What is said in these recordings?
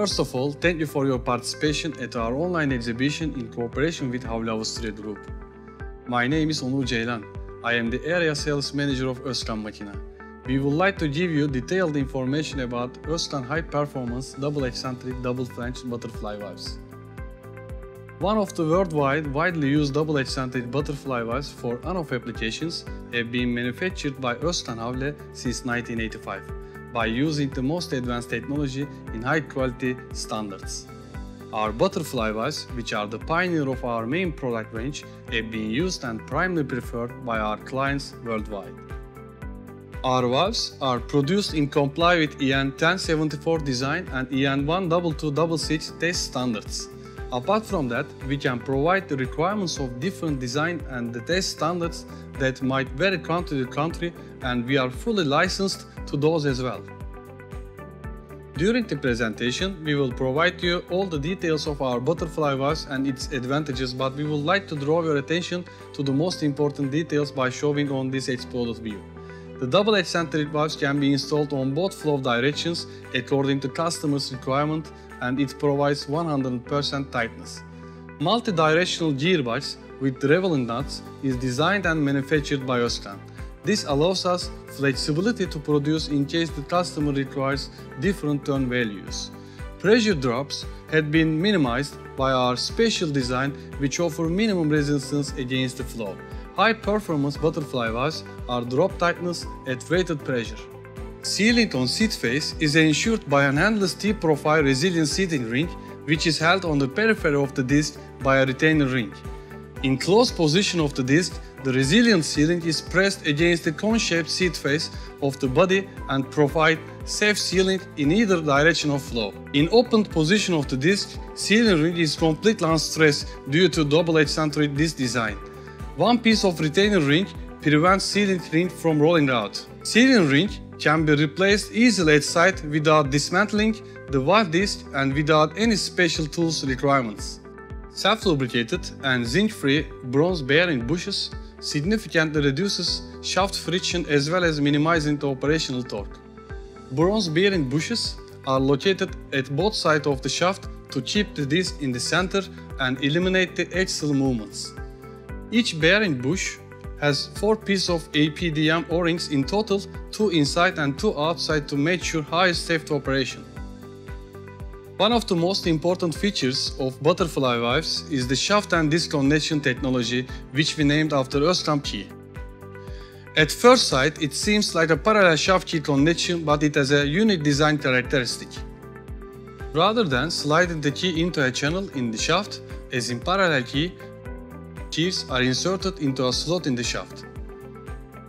First of all, thank you for your participation at our online exhibition in cooperation with Hawle Avusturya Group. My name is Onur Ceylan. I am the area sales manager of Özkan Makina. We would like to give you detailed information about Özkan high performance double eccentric double flange butterfly valves. One of the worldwide widely used double eccentric butterfly valves for on-off applications have been manufactured by Özkan Hawle since 1985 by using the most advanced technology in high quality standards. Our butterfly valves, which are the pioneer of our main product range, have been used and primarily preferred by our clients worldwide. Our valves are produced in comply with EN 1074 design and EN 12266 test standards. Apart from that, we can provide the requirements of different design and the test standards that might vary country to country and we are fully licensed to those as well. During the presentation, we will provide you all the details of our butterfly valves and its advantages, but we would like to draw your attention to the most important details by showing on this exploded view. The double eccentric valves can be installed on both flow directions according to customer's requirement and it provides 100% tightness. Multi-directional gearbox with traveling nuts is designed and manufactured by Özkan. This allows us flexibility to produce in case the customer requires different turn values. Pressure drops had been minimized by our special design which offer minimum resistance against the flow. High performance butterfly valves are drop tightness at rated pressure. Sealing on seat face is ensured by an endless T-profile resilient seating ring which is held on the periphery of the disc by a retainer ring. In close position of the disc, the resilient sealing is pressed against the cone-shaped seat face of the body and provide safe sealing in either direction of flow. In opened position of the disc, sealing ring is completely unstressed due to double eccentric disc design. One piece of retainer ring prevents sealing ring from rolling out. Sealing ring can be replaced easily at site without dismantling the valve disc and without any special tools requirements. Self-lubricated and zinc-free bronze bearing bushes significantly reduces shaft friction as well as minimizing the operational torque. Bronze bearing bushes are located at both sides of the shaft to keep the disc in the center and eliminate the axial movements. Each bearing bush has 4 pieces of EPDM O-rings in total, 2 inside and 2 outside to make sure highest safety operation. One of the most important features of butterfly valves is the shaft and disc connection technology, which we named after Özkan. At first sight, it seems like a parallel shaft key connection, but it has a unique design characteristic. Rather than sliding the key into a channel in the shaft, as in parallel key, keys are inserted into a slot in the shaft.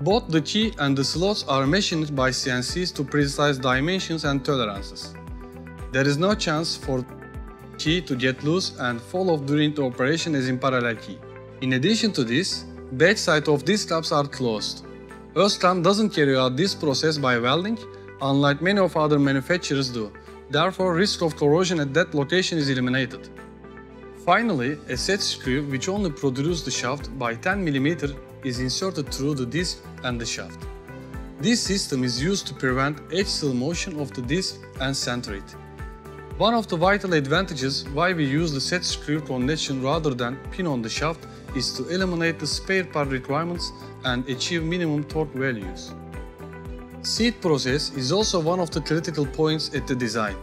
Both the key and the slots are machined by CNCs to precise dimensions and tolerances. There is no chance for key to get loose and fall off during the operation as in parallel key. In addition to this, backside of these caps are closed. Özkan doesn't carry out this process by welding, unlike many of other manufacturers do. Therefore, risk of corrosion at that location is eliminated. Finally, a set screw which only produces the shaft by 10 mm is inserted through the disc and the shaft. This system is used to prevent axial motion of the disc and center it. One of the vital advantages why we use the set screw connection rather than pin on the shaft is to eliminate the spare part requirements and achieve minimum torque values. Seat process is also one of the critical points at the design.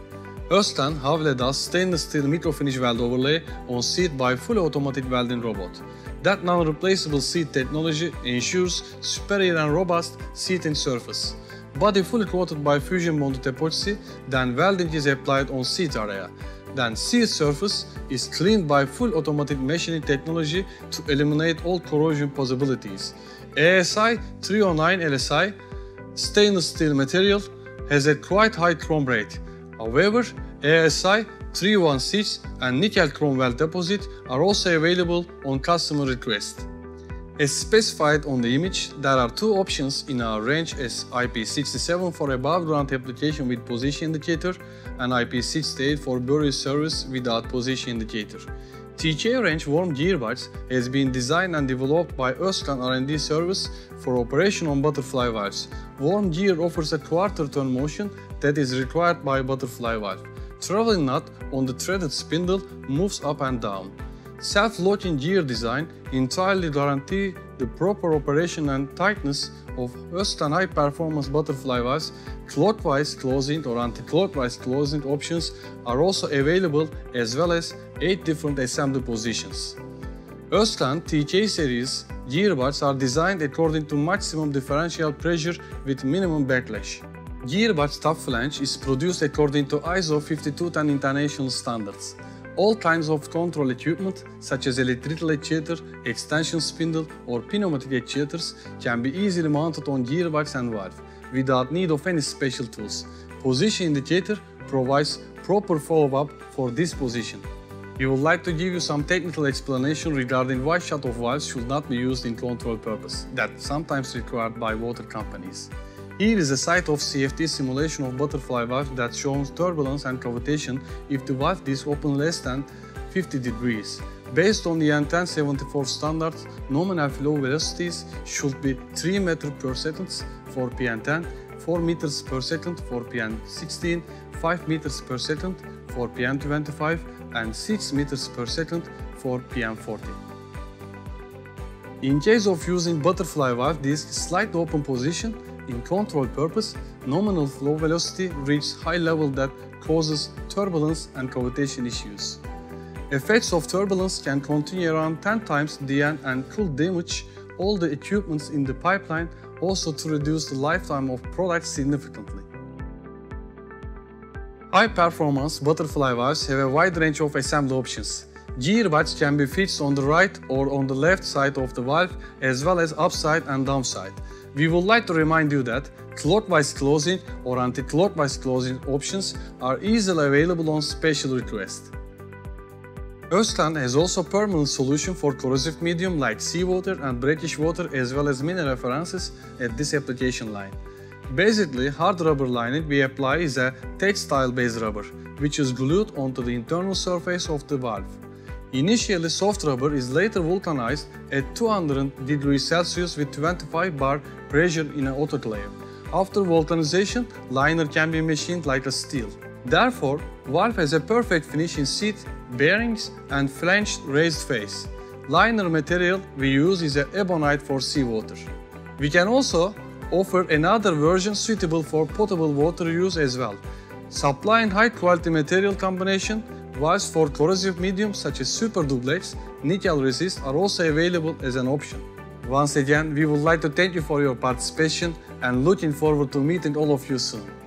Özkan Hawle does stainless steel microfinish weld overlay on seat by fully automatic welding robot. That non-replaceable seat technology ensures superior and robust seating surface. Body fully coated by fusion bonded epoxy, then welding is applied on seat area. Then seat surface is cleaned by full automatic machining technology to eliminate all corrosion possibilities. ASI 309 LSI stainless steel material has a quite high chrome rate. However, ASI 316 and nickel chrome weld deposit are also available on customer request. As specified on the image, there are two options in our range as IP67 for above ground application with position indicator and IP68 for burial service without position indicator. TK range worm gearbox has been designed and developed by Özkan R&D service for operation on butterfly valves. Worm gear offers a quarter turn motion that is required by butterfly valve. traveling nut on the threaded spindle moves up and down. Self-locking gear design entirely guarantee the proper operation and tightness of Özkan high performance butterfly valves, clockwise closing or anti-clockwise closing options are also available as well as 8 different assembly positions. Özkan TK series gearbox are designed according to maximum differential pressure with minimum backlash. Gearbox top flange is produced according to ISO 5210 international standards. All kinds of control equipment, such as electrical actuator, extension spindle, or pneumatic actuators, can be easily mounted on gearbox and valve, without need of any special tools. Position indicator provides proper follow-up for this position. We would like to give you some technical explanation regarding why shut-off valves should not be used in control purpose, that sometimes required by water companies. Here is a site of CFD simulation of butterfly valve that shows turbulence and cavitation if the valve is open less than 50 degrees. Based on the EN 1074 standard, nominal flow velocities should be 3 meters per second for PN10, 4 meters per second for PN16, 5 meters per second for PN25 and 6 meters per second for PN40. In case of using butterfly valve disc slight open position, in control purpose, nominal flow velocity reaches high level that causes turbulence and cavitation issues. Effects of turbulence can continue around 10 times the end and could damage all the equipments in the pipeline also to reduce the lifetime of products significantly. High performance butterfly valves have a wide range of assembly options. Gearbox can be fixed on the right or on the left side of the valve as well as upside and downside. We would like to remind you that clockwise closing or anti-clockwise closing options are easily available on special request. Özkan has also permanent solution for corrosive medium like seawater and brackish water as well as mineral references at this application line. Basically, hard rubber lining we apply is a textile-based rubber, which is glued onto the internal surface of the valve. Initially, soft rubber is later vulcanized at 200 degrees Celsius with 25 bar pressure in an autoclave. After vulcanization, liner can be machined like a steel. Therefore, valve has a perfect finish in seat, bearings and flanged raised face. Liner material we use is a ebonite for seawater. We can also offer another version suitable for potable water use as well. Supplying high quality material combination, whilst for corrosive mediums such as super duplex, nickel resist are also available as an option. Once again, we would like to thank you for your participation and looking forward to meeting all of you soon.